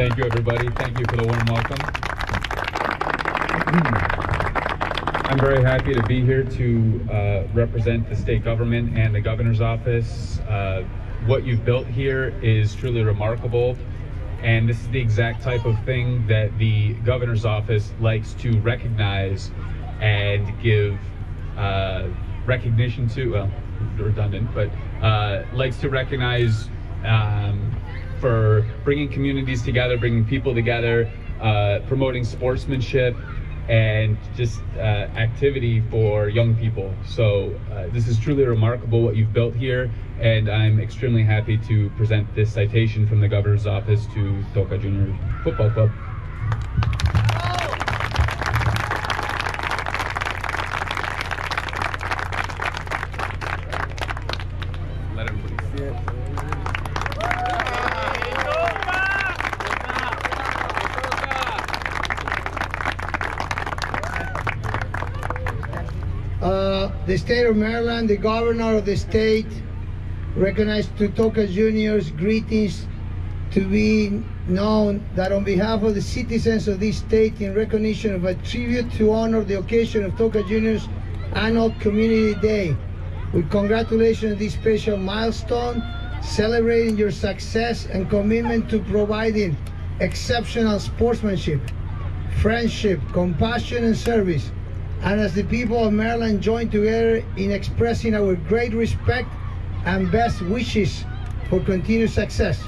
Thank you, everybody. Thank you for the warm welcome. I'm very happy to be here to uh, represent the state government and the governor's office. Uh, what you've built here is truly remarkable, and this is the exact type of thing that the governor's office likes to recognize and give uh, recognition to. Well, redundant, but uh, likes to recognize um, for bringing communities together, bringing people together, uh, promoting sportsmanship, and just uh, activity for young people. So uh, this is truly remarkable what you've built here, and I'm extremely happy to present this citation from the governor's office to Toca Junior Football Club. The state of Maryland, the governor of the state, recognized to Toca Junior's greetings to be known that on behalf of the citizens of this state, in recognition of a tribute to honor the occasion of Toca Junior's annual Community Day, with congratulations on this special milestone, celebrating your success and commitment to providing exceptional sportsmanship, friendship, compassion, and service. And as the people of Maryland join together in expressing our great respect and best wishes for continued success,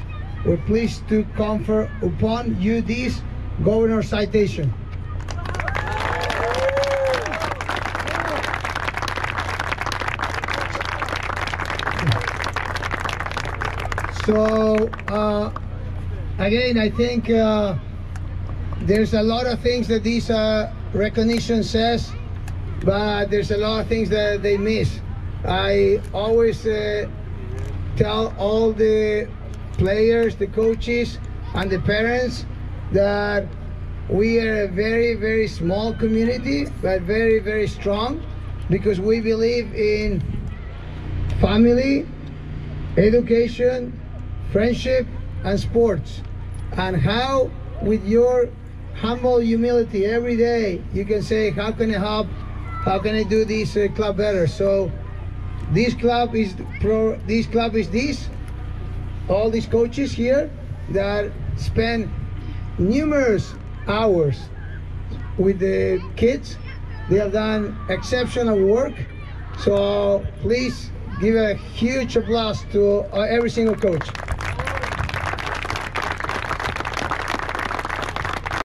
we're pleased to confer upon you this Governor citation. So, uh, again, I think uh, there's a lot of things that this uh, recognition says, but there's a lot of things that they miss. I always uh, tell all the players, the coaches, and the parents that we are a very, very small community, but very, very strong because we believe in family, education, friendship, and sports. And how, with your humble humility every day, you can say, How can I help? How can I do this uh, club better? So, this club is pro. This club is this. All these coaches here that spend numerous hours with the kids. They have done exceptional work. So please give a huge applause to uh, every single coach.